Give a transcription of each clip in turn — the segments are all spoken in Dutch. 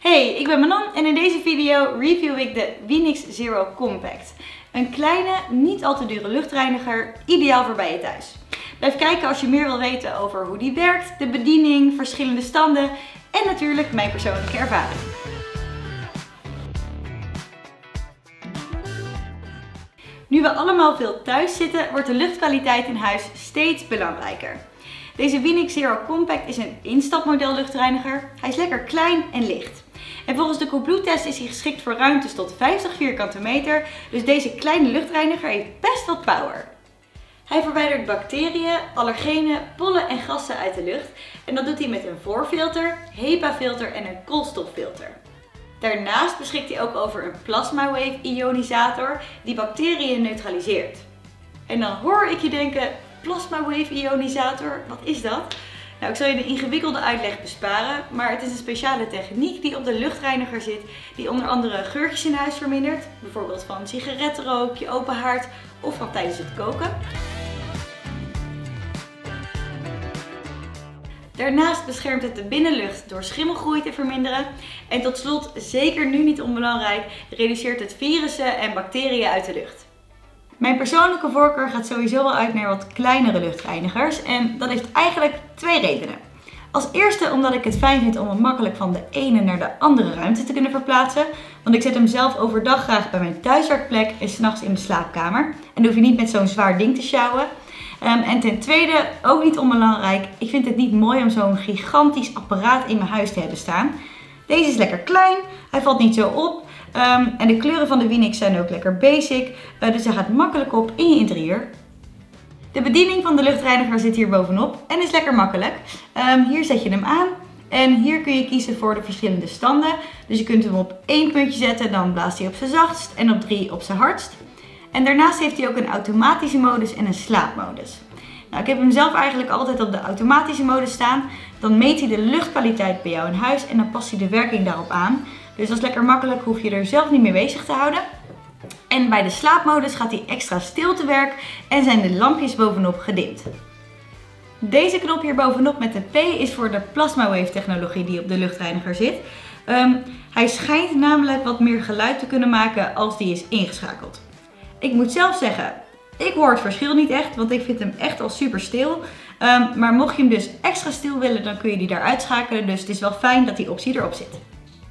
Hey, ik ben Manon en in deze video review ik de Winix Zero Compact. Een kleine, niet al te dure luchtreiniger, ideaal voor bij je thuis. Blijf kijken als je meer wil weten over hoe die werkt, de bediening, verschillende standen en natuurlijk mijn persoonlijke ervaring. Nu we allemaal veel thuis zitten, wordt de luchtkwaliteit in huis steeds belangrijker. Deze Winix Zero Compact is een instapmodel luchtreiniger. Hij is lekker klein en licht. En volgens de Coolblue test is hij geschikt voor ruimtes tot 50 vierkante meter, dus deze kleine luchtreiniger heeft best wat power. Hij verwijdert bacteriën, allergenen, pollen en gassen uit de lucht en dat doet hij met een voorfilter, HEPA-filter en een koolstoffilter. Daarnaast beschikt hij ook over een plasma wave ionisator die bacteriën neutraliseert. En dan hoor ik je denken, plasma wave ionisator, wat is dat? Nou, ik zal je de ingewikkelde uitleg besparen, maar het is een speciale techniek die op de luchtreiniger zit, die onder andere geurtjes in huis vermindert, bijvoorbeeld van sigarettenrook, je open haard of van tijdens het koken. Daarnaast beschermt het de binnenlucht door schimmelgroei te verminderen. En tot slot, zeker nu niet onbelangrijk, reduceert het virussen en bacteriën uit de lucht. Mijn persoonlijke voorkeur gaat sowieso wel uit naar wat kleinere luchtreinigers en dat heeft eigenlijk twee redenen. Als eerste omdat ik het fijn vind om hem makkelijk van de ene naar de andere ruimte te kunnen verplaatsen. Want ik zet hem zelf overdag graag bij mijn thuiswerkplek en s'nachts in de slaapkamer. En dan hoef je niet met zo'n zwaar ding te sjouwen. Um, en ten tweede, ook niet onbelangrijk, ik vind het niet mooi om zo'n gigantisch apparaat in mijn huis te hebben staan. Deze is lekker klein, hij valt niet zo op. Um, en de kleuren van de Winix zijn ook lekker basic, uh, dus hij gaat makkelijk op in je interieur. De bediening van de luchtreiniger zit hier bovenop en is lekker makkelijk. Um, hier zet je hem aan en hier kun je kiezen voor de verschillende standen. Dus je kunt hem op één puntje zetten, dan blaast hij op zijn zachtst en op drie op zijn hardst. En daarnaast heeft hij ook een automatische modus en een slaapmodus. Nou, ik heb hem zelf eigenlijk altijd op de automatische modus staan. Dan meet hij de luchtkwaliteit bij jou in huis en dan past hij de werking daarop aan. Dus dat is lekker makkelijk, hoef je er zelf niet mee bezig te houden. En bij de slaapmodus gaat hij extra stil te werk en zijn de lampjes bovenop gedimd. Deze knop hier bovenop met de P is voor de plasma wave technologie die op de luchtreiniger zit. Um, hij schijnt namelijk wat meer geluid te kunnen maken als die is ingeschakeld. Ik moet zelf zeggen, ik hoor het verschil niet echt, want ik vind hem echt al super stil. Um, maar mocht je hem dus extra stil willen, dan kun je die daar uitschakelen. Dus het is wel fijn dat die optie erop zit.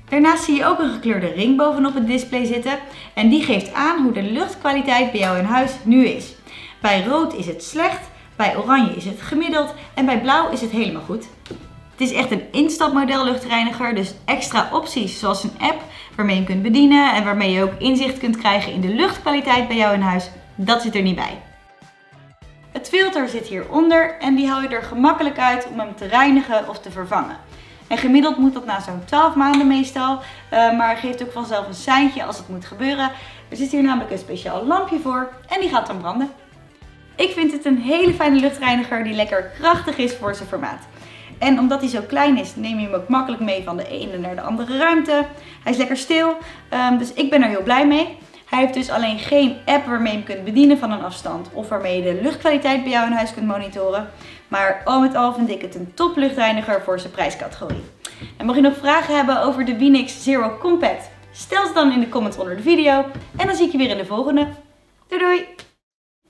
Daarnaast zie je ook een gekleurde ring bovenop het display zitten. En die geeft aan hoe de luchtkwaliteit bij jou in huis nu is. Bij rood is het slecht, bij oranje is het gemiddeld en bij blauw is het helemaal goed. Het is echt een instapmodel luchtreiniger, dus extra opties zoals een app waarmee je kunt bedienen en waarmee je ook inzicht kunt krijgen in de luchtkwaliteit bij jou in huis, dat zit er niet bij. Het filter zit hieronder en die haal je er gemakkelijk uit om hem te reinigen of te vervangen. En gemiddeld moet dat na zo'n 12 maanden meestal, uh, maar geeft ook vanzelf een seintje als het moet gebeuren. Er zit hier namelijk een speciaal lampje voor en die gaat dan branden. Ik vind het een hele fijne luchtreiniger die lekker krachtig is voor zijn formaat. En omdat hij zo klein is, neem je hem ook makkelijk mee van de ene naar de andere ruimte. Hij is lekker stil, um, dus ik ben er heel blij mee. Hij heeft dus alleen geen app waarmee je hem kunt bedienen van een afstand of waarmee je de luchtkwaliteit bij jou in huis kunt monitoren. Maar al met al vind ik het een top luchtreiniger voor zijn prijscategorie. En mocht je nog vragen hebben over de Winix Zero Compact, stel ze dan in de comments onder de video. En dan zie ik je weer in de volgende. Doei doei!